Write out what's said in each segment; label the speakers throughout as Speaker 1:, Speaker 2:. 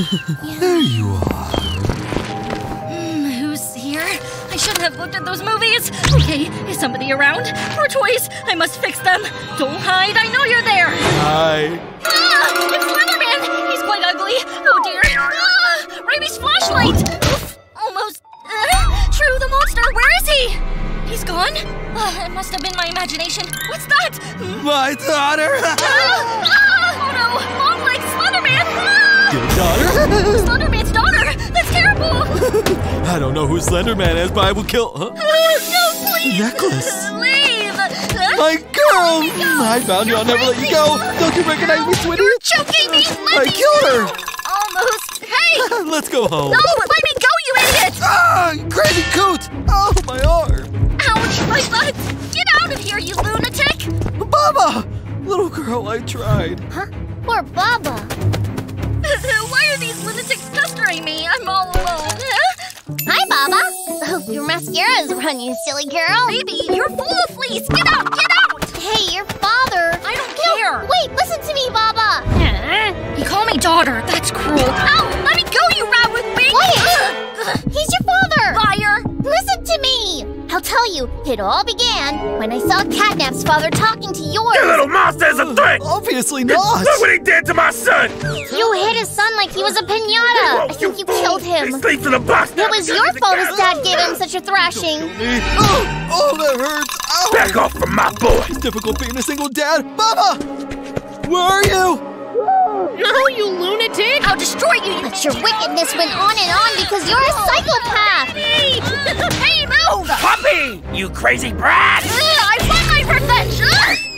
Speaker 1: There you are.
Speaker 2: Hmm, who's here? I shouldn't have looked at those movies. Okay, is somebody around? More toys. I must fix them. Don't hide. I know you're there.
Speaker 1: Hi.
Speaker 2: Ah, it's Slenderman. He's quite ugly. Oh dear. Ah, Raby's flashlight. Oof, almost. Uh, true, the monster. Where is he? He's gone. Ah, it must have been my imagination. What's that? Hmm?
Speaker 1: My daughter.
Speaker 2: Ah, ah, oh no!
Speaker 1: Your daughter?
Speaker 2: Slenderman's daughter! That's terrible!
Speaker 1: I don't know who Slenderman is, but I will kill. Huh?
Speaker 2: no, please!
Speaker 1: Necklace.
Speaker 2: Leave!
Speaker 1: My girl! I found you. I'll never let you go. Don't you recognize me, sweetie?
Speaker 2: You're choking me! Let
Speaker 1: I
Speaker 2: me
Speaker 1: killed her.
Speaker 2: Almost. Hey!
Speaker 1: Let's go home.
Speaker 2: No! Let me go, you idiot!
Speaker 1: Ah, you crazy coot! Oh, my arm.
Speaker 2: Ouch! My butt! Get out of here, you lunatic!
Speaker 1: Baba! Little girl, I tried.
Speaker 3: Huh? Poor Baba.
Speaker 2: Why are these lunatics pestering me? I'm all alone.
Speaker 3: Hi, Baba. Hope your mascara's run, you silly girl.
Speaker 2: Baby, you're full of fleas! Get out! Get out!
Speaker 3: Hey, your father.
Speaker 2: I don't care!
Speaker 3: Wait, listen to me, Baba.
Speaker 2: He called me daughter. That's cruel.
Speaker 3: Tell you, it all began when I saw Catnap's father talking to yours.
Speaker 4: Your little monster is a threat!
Speaker 1: Obviously not.
Speaker 4: Look what he did to my son!
Speaker 3: You hit his son like he was a pinata. I think you killed
Speaker 4: He
Speaker 3: him.
Speaker 4: sleeps in the box.
Speaker 3: It was your fault his dad gave him such a thrashing.
Speaker 1: Me. Oh, oh, that hurts. Ow.
Speaker 4: Back off from my boy!
Speaker 1: It's difficult being a single dad. Baba! Where are you?
Speaker 5: No, you lunatic!
Speaker 2: I'll destroy you, you
Speaker 3: But your wickedness went on and on because you're a psychopath.
Speaker 2: Hey! hey, move!
Speaker 4: Puppy! You crazy brat!
Speaker 2: Ugh, I want my revenge! Ugh!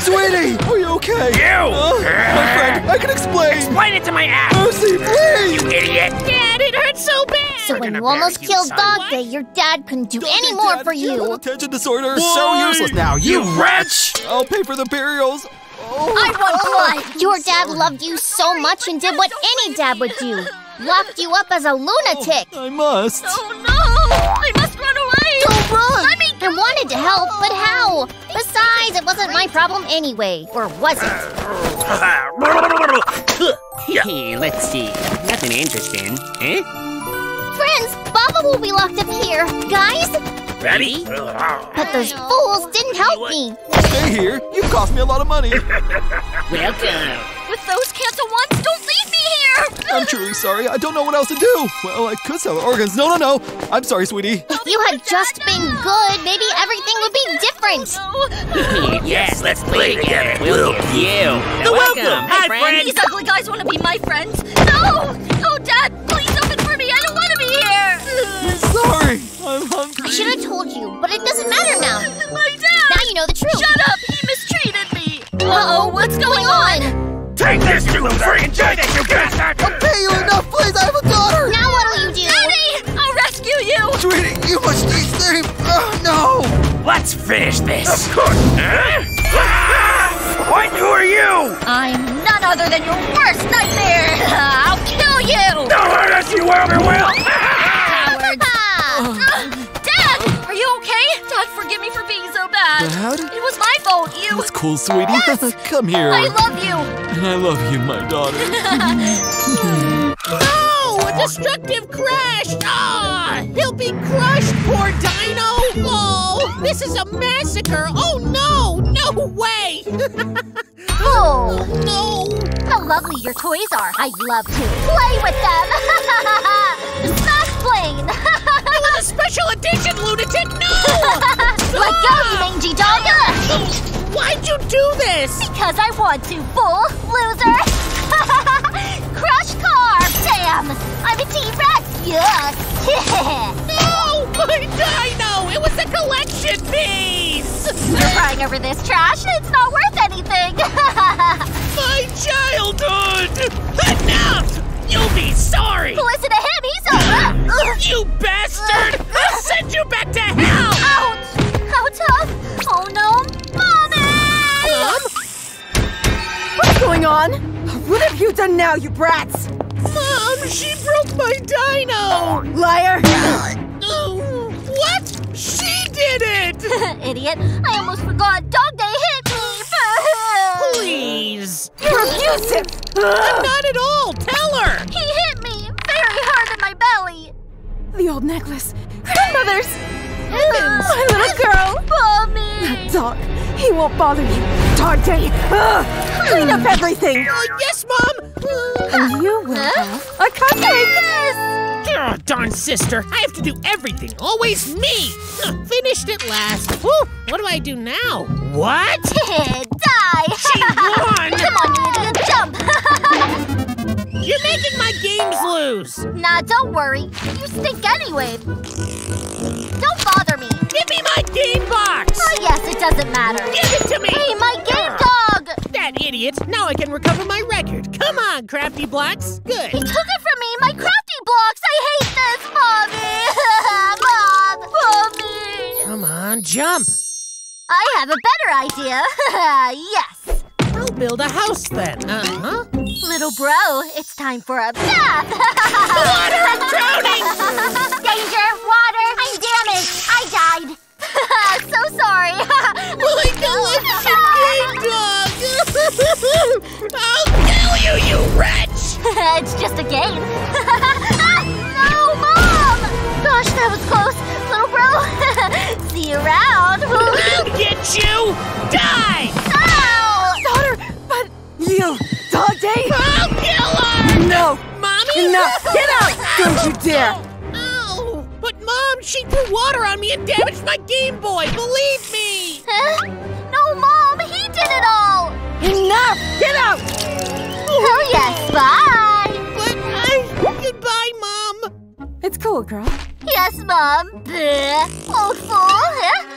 Speaker 1: Sweetie, are you okay?
Speaker 4: You!
Speaker 1: Uh, my friend, I can explain.
Speaker 4: Explain it to my ass!
Speaker 1: Mercy, please!
Speaker 4: You idiot!
Speaker 5: Dad, it hurts so bad!
Speaker 3: So when you almost
Speaker 4: you,
Speaker 3: killed
Speaker 4: son.
Speaker 3: Dog Day, your dad couldn't do any more
Speaker 1: Dad,
Speaker 3: for
Speaker 1: you
Speaker 3: you.
Speaker 1: attention disorder.
Speaker 4: So useless now, you wretch!
Speaker 1: I'll pay for the burials. Oh.
Speaker 2: I want blood!
Speaker 3: Your dad loved you so much and did what any dad would do. Locked you up as a lunatic.
Speaker 1: I must.
Speaker 2: Oh no! I must run away!
Speaker 3: Don't run!
Speaker 2: Let me
Speaker 3: I wanted to help, but how? Besides, it wasn't my problem anyway. Or was it?
Speaker 6: Hey, let's see. Nothing interesting. Eh?
Speaker 3: Friends, Baba will be locked up here. Guys?
Speaker 4: Ready?
Speaker 3: But those fools didn't help me.
Speaker 1: Stay here. You cost me a lot of money.
Speaker 6: Welcome.
Speaker 2: With those cancel ones, don't leave me here!
Speaker 1: I'm truly sorry. I don't know what else to do. Well, I could sell organs. No, no, no. I'm sorry, sweetie.
Speaker 3: If you had just been good, maybe everything would be different.
Speaker 2: Oh,
Speaker 6: yes,
Speaker 4: let's play together.
Speaker 6: We'll get you. Now, welcome. Hi, friend.
Speaker 2: These ugly guys want to be my friends! No! Oh, Dad, please open for me! I don't want to be here!
Speaker 1: Sorry. I'm hungry.
Speaker 3: I should have told you, but it doesn't matter now.
Speaker 2: My dad!
Speaker 3: Now you know the truth.
Speaker 2: Shut up! He mistreated me! Uh-oh, what's going on?
Speaker 4: Take this, you loser! Enjoy this, you bastard!
Speaker 1: I'll pay you enough, please. I have a daughter.
Speaker 3: Now what'll you do?
Speaker 2: Daddy! I'll rescue you!
Speaker 1: Sweetie, you must stay safe. Oh, no.
Speaker 4: Let's finish this! Of course! Huh? What? Who are you?
Speaker 2: I'm none other than your worst nightmare! I'll kill you!
Speaker 4: Don't hurt us, you will!
Speaker 2: Okay? Forgive me for being so bad.
Speaker 1: Dad?
Speaker 2: It was my fault. You.
Speaker 1: That's cool, sweetie. Yes. Come here.
Speaker 2: I love you.
Speaker 1: And I love you, my daughter.
Speaker 5: No! A destructive crash! Ah! He'll be crushed, poor Dino! Oh! This is a massacre! Oh no! No way!
Speaker 3: oh,
Speaker 5: no!
Speaker 3: how lovely your toys are. I'd love to play with them. Go, you mangy dog.
Speaker 5: Why'd you do this?
Speaker 3: Because I want to, fool, loser. Crush car, damn. I'm a T-Rex. Yes.
Speaker 5: No! My Dino! It was a collection piece!
Speaker 3: You're crying over this trash. It's not worth anything.
Speaker 5: My childhood! Enough! You'll be sorry!
Speaker 3: Listen to him. He's over.
Speaker 5: You bastard! I'll send you back to hell!
Speaker 3: Ouch!
Speaker 7: on? What have you done now, you brats?
Speaker 5: Mom, she broke my dino!
Speaker 7: Liar!
Speaker 5: what? She did it!
Speaker 3: Idiot, I almost forgot. Dog Day hit me!
Speaker 5: Please!
Speaker 7: You're abusive!
Speaker 5: I'm not at all! Tell her!
Speaker 7: He
Speaker 2: hit me very hard in my belly.
Speaker 7: The old necklace. Grandmother's!
Speaker 2: My little girl! Mommy! That
Speaker 7: dog won't bother you. Day! Ugh. Clean up everything!
Speaker 5: Oh, yes, Mom!
Speaker 7: And you will have a cupcake!
Speaker 5: Oh, darn sister. I have to do everything. Always me. Huh, finished at last. Whew, what do I do now? What?
Speaker 3: Die!
Speaker 5: She won!
Speaker 3: Come on, you idiot, jump!
Speaker 5: You're making my games lose.
Speaker 3: nah, don't worry. You stink anyway. Don't bother me.
Speaker 5: Give me my game box.
Speaker 3: Oh, yes, it doesn't matter.
Speaker 5: Give it to me.
Speaker 3: Hey, my game dog!
Speaker 5: That idiot. Now I can recover my record. Come on, Crafty Blocks. Good.
Speaker 3: He took it from me, my crafty blocks! I hate this, Mommy! Mom! Mommy!
Speaker 5: Come on, jump.
Speaker 3: I have a better idea. yes.
Speaker 5: I'll build a house then. Uh-huh.
Speaker 3: Little bro, it's time for a bath!
Speaker 5: Water, I'm drowning!
Speaker 3: Danger! Water! I'm! I died! so sorry!
Speaker 5: My delicious game dog! I'll kill you, you wretch!
Speaker 3: it's just a game. no, Mom! Gosh, that was close. Little bro, see you around.
Speaker 5: I'll get you! Die!
Speaker 3: Ow!
Speaker 7: Daughter! But you! Dog Day!
Speaker 5: I'll kill her!
Speaker 7: No!
Speaker 5: Mommy!
Speaker 7: Enough! Get out! Don't you dare!
Speaker 5: Ow! But Mom, she threw water on me and damaged my Game Boy! Believe me!
Speaker 3: Huh? No, Mom, he did it all!
Speaker 7: Enough! Get out!
Speaker 3: Oh, yes, bye!
Speaker 5: But I... Goodbye, Mom!
Speaker 7: It's cool, girl.
Speaker 3: Yes, Mom. Bleh. Old fool. Huh?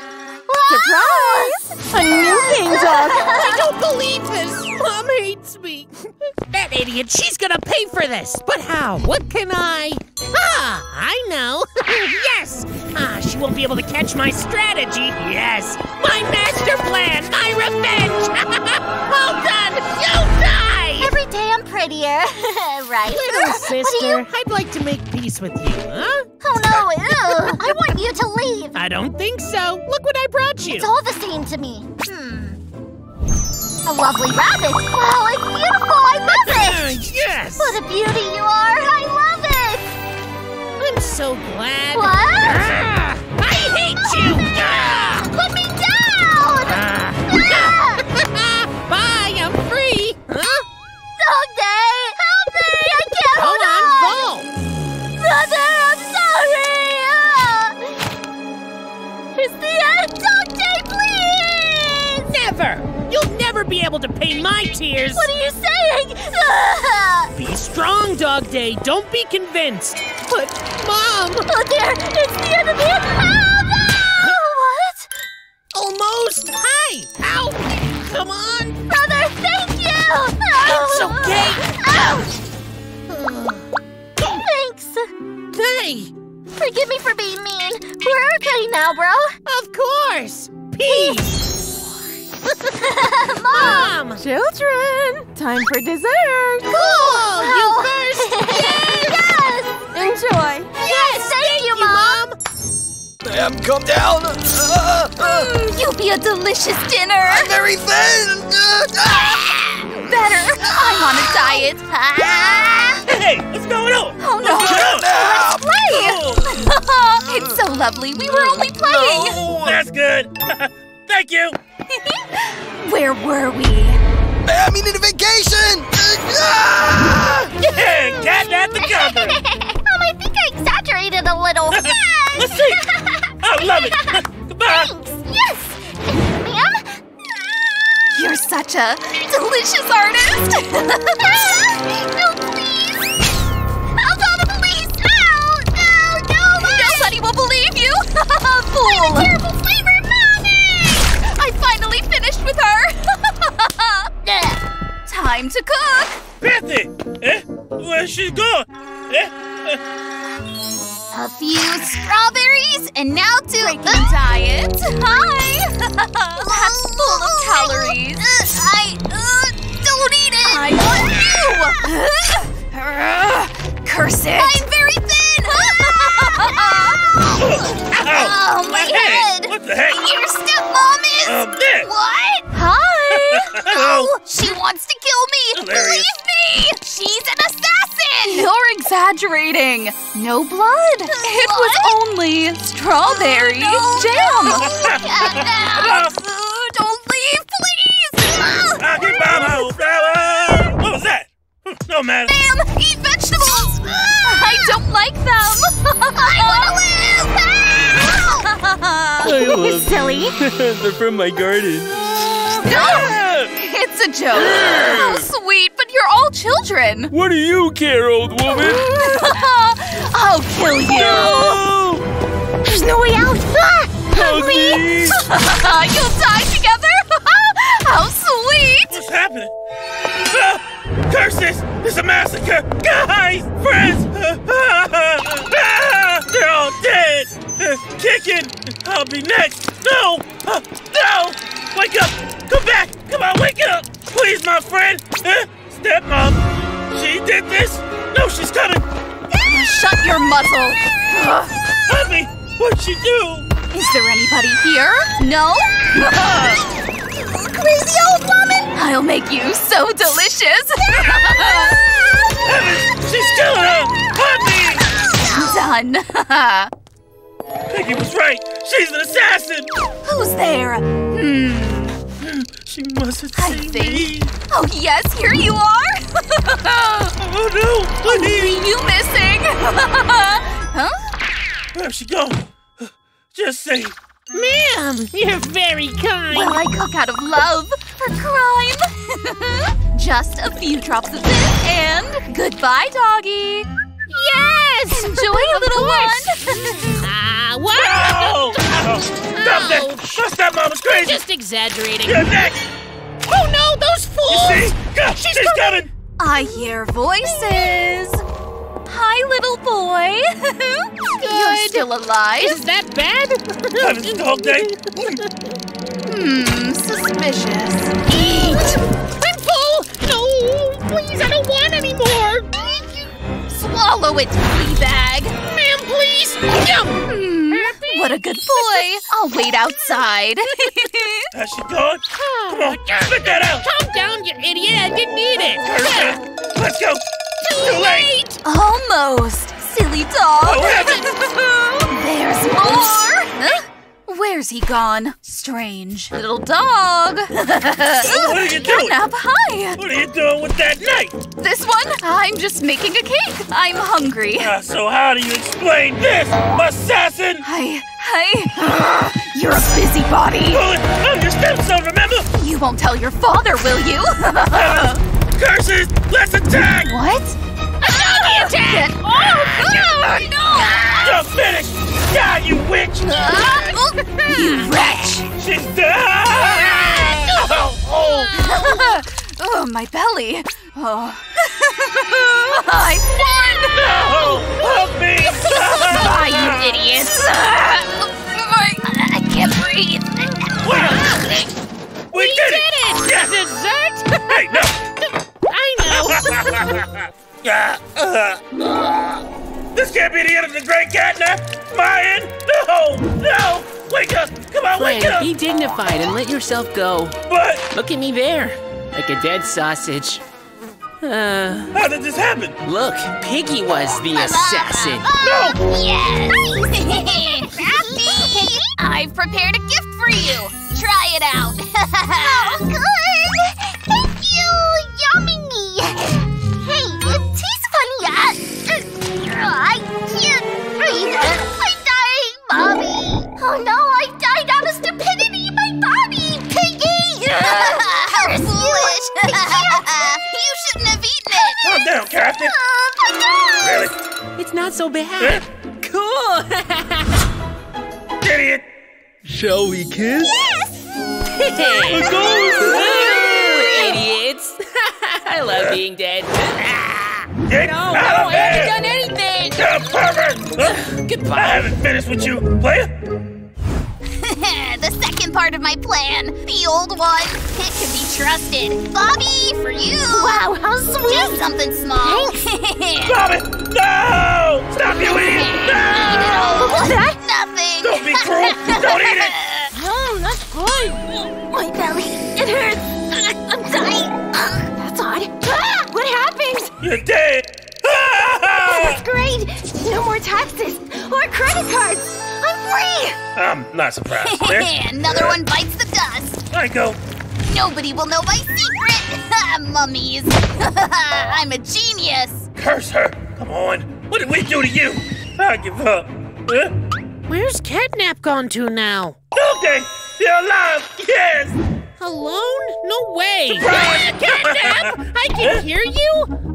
Speaker 7: Surprise! A new game dog!
Speaker 5: I don't believe this! Mom hates me! that idiot, she's gonna pay for this! But how? What can I... Ah, I know! yes! Ah, she won't be able to catch my strategy! Yes! My master plan! My revenge! well done! You die!
Speaker 3: Every day I'm prettier. right?
Speaker 5: Little sister,
Speaker 3: you-
Speaker 5: I'd like to make peace with you, huh?
Speaker 3: Oh, no. Ew. I want you to leave.
Speaker 5: I don't think so. Look what I brought you!
Speaker 3: It's all the same to me. Hmm. A lovely rabbit. Wow, it's beautiful. I love it.
Speaker 5: Uh, yes!
Speaker 3: What a beauty you are. I love it. Dog Day.
Speaker 5: Don't be convinced. But, Mom!
Speaker 3: Oh dear, it's the enemy! Help! what?
Speaker 5: Almost! Hi! Ow! Come on!
Speaker 3: Brother, thank you!
Speaker 5: It's okay.
Speaker 3: Ouch! Thanks.
Speaker 5: Hey!
Speaker 3: Forgive me for being mean. We're okay now, bro.
Speaker 5: Of course! Peace!
Speaker 3: Mom!
Speaker 5: Mom!
Speaker 7: Children! Time for dessert!
Speaker 1: Down. Uh,
Speaker 2: You'll be a delicious dinner.
Speaker 1: I'm very thin.
Speaker 2: Better. I'm on a diet.
Speaker 4: Hey, what's going on?
Speaker 2: Oh no.
Speaker 1: Now.
Speaker 2: Play. it's so lovely. We were only playing.
Speaker 4: Oh, that's good. Thank you.
Speaker 2: Where were we?
Speaker 1: Ma'am, you need a vacation.
Speaker 4: Cat at the company.
Speaker 3: Mom, I think I exaggerated a little.
Speaker 4: Let's see. I love it. Goodbye.
Speaker 3: Thanks. Yes! Ma'am?
Speaker 2: You're such a delicious artist.
Speaker 3: no, please! I'll call the police! Ow! No, no!
Speaker 2: Nobody will believe you.
Speaker 3: I'm a
Speaker 2: Fool.
Speaker 3: terrible flavor, Mommy!
Speaker 2: I finally finished with her. Time to cook.
Speaker 4: Patty. Eh? Where she going? Eh?
Speaker 2: A few strawberries, and now to breaking diet. Hi. That's full of calories. I uh, don't eat it. I want you. Curse it. I'm very thin.
Speaker 4: Ow.
Speaker 3: Oh, my
Speaker 4: Hey,
Speaker 3: head!
Speaker 4: What the heck?
Speaker 2: Your stepmom is.
Speaker 4: Um, there.
Speaker 2: What? Hi.
Speaker 4: Hello.
Speaker 2: She wants to kill me.
Speaker 4: Hilarious.
Speaker 2: Believe me. She's an assassin. You're exaggerating! No blood! It was only strawberry oh, no, jam!
Speaker 4: No.
Speaker 2: don't leave, please! Oh. What was that?
Speaker 4: No matter.
Speaker 8: Ma'am, eat vegetables! I don't like them! I wanna live!
Speaker 6: I love.
Speaker 3: Silly.
Speaker 6: They're from my garden.
Speaker 8: No! a joke. How sweet, but you're all children.
Speaker 6: What do you care, old woman?
Speaker 8: I'll kill you.
Speaker 3: There's no way out. Ah,
Speaker 6: Hug me!
Speaker 8: You'll die together. How sweet.
Speaker 4: What's happening? Ah, curse this! It's a massacre! Guys! Friends! Ah, they're all dead! Kicking! I'll be next! No! Ah, no! Wake up! Come back! Come on, wake up! Please, my friend! Uh, Stepmom! She did this? No, she's coming!
Speaker 8: Shut your muzzle.
Speaker 4: Help me! What'd she do?
Speaker 8: Is there anybody here? No? Crazy old woman! I'll make you so delicious!
Speaker 4: Heavens! She's killing her! Help me!
Speaker 8: Done.
Speaker 4: Peggy was right! She's an assassin!
Speaker 8: Who's there? Hmm.
Speaker 4: She mustn't
Speaker 8: I think-
Speaker 4: me!
Speaker 8: Oh, yes, here you are!
Speaker 4: Oh no!
Speaker 8: Only
Speaker 4: Please!
Speaker 8: you missing! huh?
Speaker 4: Where's she going? Just say,
Speaker 5: Ma'am, you're very kind.
Speaker 8: Well, I cook out of love for crime. Just a few drops of this, and goodbye, doggy.
Speaker 5: Yes!
Speaker 8: Enjoy, little one.
Speaker 5: Ah, what?
Speaker 4: Oh! oh stop that! My stepmama's crazy!
Speaker 5: Just exaggerating.
Speaker 4: You're next!
Speaker 5: Oh no, those fools!
Speaker 4: You see? Go! She's, coming!
Speaker 8: I hear voices. Hi, little boy. You're still alive.
Speaker 5: Is that bad?
Speaker 4: Heavens, dog day!
Speaker 8: Hmm, suspicious. Swallow it, bag.
Speaker 5: Ma'am, please! Yum!
Speaker 8: What a good boy. I'll wait outside.
Speaker 4: Has she gone? Come on, spit that out!
Speaker 5: Calm down, you idiot! I didn't need it!
Speaker 4: Curse Let's go! Too late!
Speaker 8: Almost, silly dog.
Speaker 4: Oh, heavens!
Speaker 8: There's more. Where's he gone? Strange. Little dog.
Speaker 4: What are you doing?
Speaker 8: Catnap, hi.
Speaker 4: What are you doing with that knife?
Speaker 8: This one? I'm just making a cake. I'm hungry.
Speaker 4: Ah, so how do you explain this, assassin?
Speaker 8: I, I. You're a busybody.
Speaker 4: Bullet! I'm your stepson, remember?
Speaker 8: You won't tell your father, will you?
Speaker 4: Curses! Let's attack!
Speaker 8: what?
Speaker 5: Attack!
Speaker 8: Oh, no!
Speaker 4: You're finished! Die, you witch!
Speaker 8: you wretch!
Speaker 4: She's dead! Oh, oh.
Speaker 8: oh, my belly. Oh. I won! Oh.
Speaker 4: No! Help me!
Speaker 8: Bye, you idiots!
Speaker 4: Be
Speaker 6: dignified and let yourself go.
Speaker 4: But
Speaker 6: Look at me there, like a dead sausage. Uh,
Speaker 4: how did this happen?
Speaker 6: look, Piggy was the assassin.
Speaker 4: No!
Speaker 3: Yes! Crafty! I've prepared a gift for you. Try it out.
Speaker 6: dead.
Speaker 4: Get
Speaker 6: No,
Speaker 4: out
Speaker 6: no,
Speaker 4: of
Speaker 6: I haven't done anything.
Speaker 4: You pervert! Huh? I haven't finished with you, player!
Speaker 3: the second part of my plan. The old one. It can be trusted. Bobby, for you. Wow, how sweet. Just something small.
Speaker 4: Stop it! No! Stop, you idiot!
Speaker 3: Eat it all.
Speaker 4: No!
Speaker 3: What? Nothing.
Speaker 4: Don't be cruel! Don't eat it!
Speaker 3: No, that's good. My belly, it hurts.
Speaker 4: You're dead!
Speaker 3: That's great. No more taxes or credit cards. I'm free.
Speaker 4: I'm not surprised. There.
Speaker 3: Another one bites the dust.
Speaker 4: I go.
Speaker 9: Nobody will know my secret! Mummies! I'm a genius!
Speaker 4: Curse her! Come on! What did we do to you? I give up. Huh?
Speaker 5: Where's Catnap gone to now?
Speaker 4: Okay, you're alive! Yes!
Speaker 5: Alone? No way!
Speaker 4: Surprise!
Speaker 5: Catnap! I can hear you!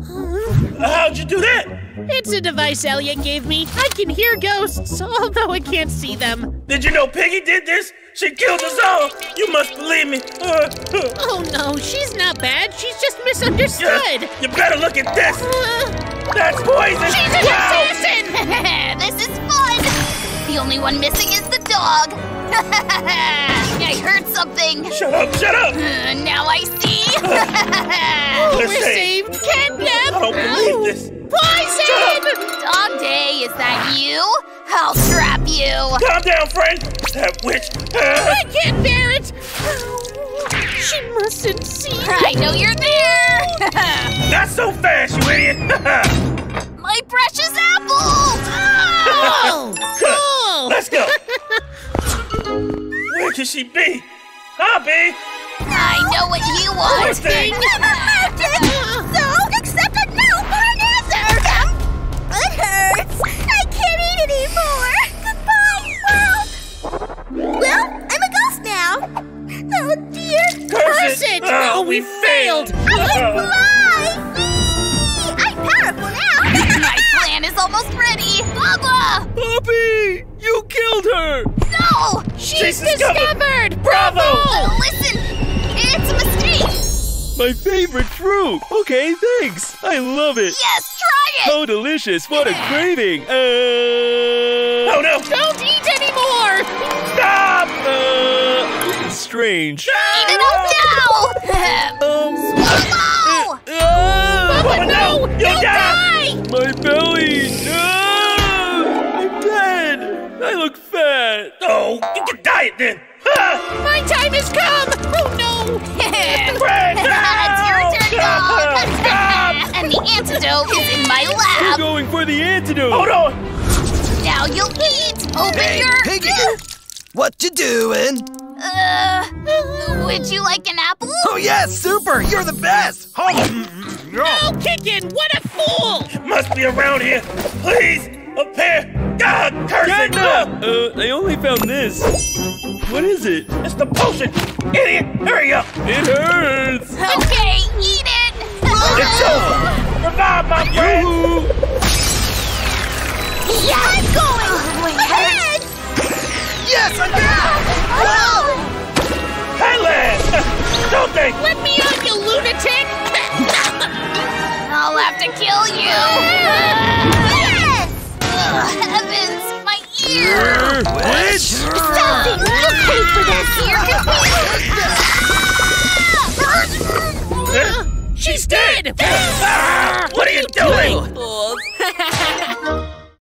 Speaker 4: How'd you do that?
Speaker 5: It's a device Elliot gave me. I can hear ghosts, although I can't see them.
Speaker 4: Did you know Piggy did this? She killed us all! You must believe me!
Speaker 5: Oh no, she's not bad. She's just misunderstood.
Speaker 4: you better look at this!
Speaker 5: Uh,
Speaker 4: That's poison!
Speaker 5: she's an
Speaker 4: Wow!
Speaker 5: assassin!
Speaker 9: this is fun! The only one missing is the dog! I heard something!
Speaker 4: Shut up, shut up!
Speaker 9: Uh, now I see!
Speaker 5: We're
Speaker 4: Let's
Speaker 5: saved. Catnap!
Speaker 4: I don't believe this!
Speaker 5: Poison!
Speaker 9: Dog Day, is that you? I'll trap you!
Speaker 4: Calm down, friend! That witch!
Speaker 5: I
Speaker 4: Uh,
Speaker 5: can't bear it! She mustn't see.
Speaker 9: I know you're there!
Speaker 4: not so fast, you idiot! Could she be? Hobby!
Speaker 9: Ah, I know what you want!
Speaker 4: Thing!
Speaker 9: so accept a no for an answer! It hurts! I can't eat anymore! Goodbye! Well, well, I'm a ghost now! Oh dear!
Speaker 5: Curse it! Ah, oh, we failed!
Speaker 9: Oh, ah. Fly!
Speaker 10: My favorite fruit! Okay, thanks! I love it!
Speaker 9: Yes, try it!
Speaker 10: How delicious! What a craving! Uh,
Speaker 4: Oh no!
Speaker 5: Don't eat anymore!
Speaker 4: Stop!
Speaker 10: uh, it's strange.
Speaker 9: Eat it up now!
Speaker 10: Um,
Speaker 9: Swallow!
Speaker 10: uh,
Speaker 4: Oh no! You'll
Speaker 5: Don't
Speaker 4: die!
Speaker 5: die!
Speaker 10: my belly! Uh, I'm dead! I look fat!
Speaker 4: Oh, you can diet then! Ah!
Speaker 5: My time has come! Oh no!
Speaker 4: Fred,
Speaker 9: antidote is in my
Speaker 10: We're
Speaker 9: lab!
Speaker 10: going for the antidote!
Speaker 4: Hold on!
Speaker 9: Now you'll eat! Open
Speaker 10: Hey,
Speaker 9: your...
Speaker 10: Piggy! What you doing?
Speaker 9: Uh, would you like an apple?
Speaker 10: Oh yes, super! You're the best! Oh,
Speaker 5: No, Kickin! What a fool!
Speaker 4: Must be around here! Please! Up here! God, curse it!
Speaker 10: Catnap! Uh, I only found this. What is it?
Speaker 4: It's the potion! Idiot! Hurry up!
Speaker 10: It hurts!
Speaker 9: Okay, eat it!
Speaker 4: my friend!
Speaker 9: Yeah, I'm going! Oh, Ahead!
Speaker 10: Yes, I
Speaker 4: got oh. Helen! Don't they?
Speaker 5: Let me out, you lunatic!
Speaker 9: I'll have to kill you! Yes! Oh, heavens, my ear!
Speaker 10: What?
Speaker 9: Stop it! You'll pay for that, dear! ah! She's dead! what are you doing?